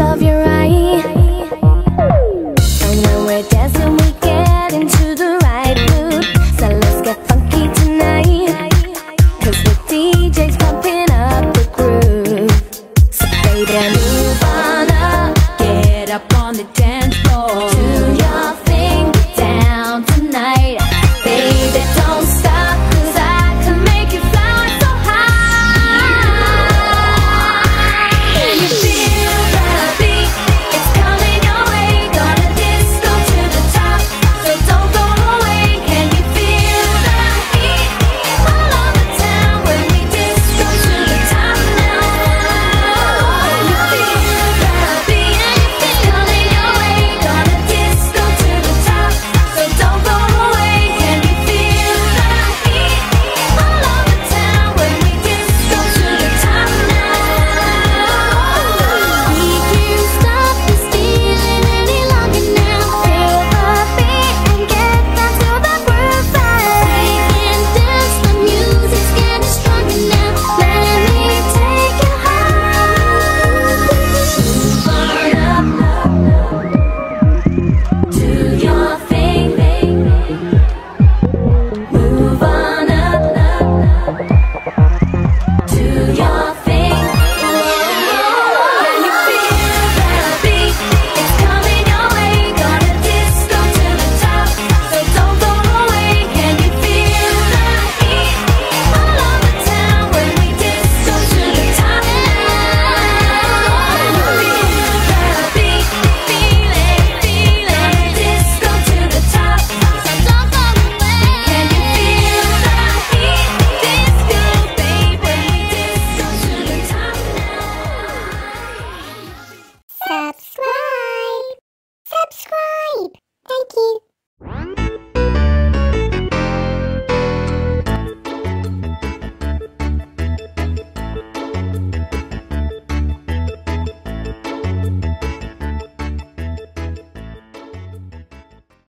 of your eye.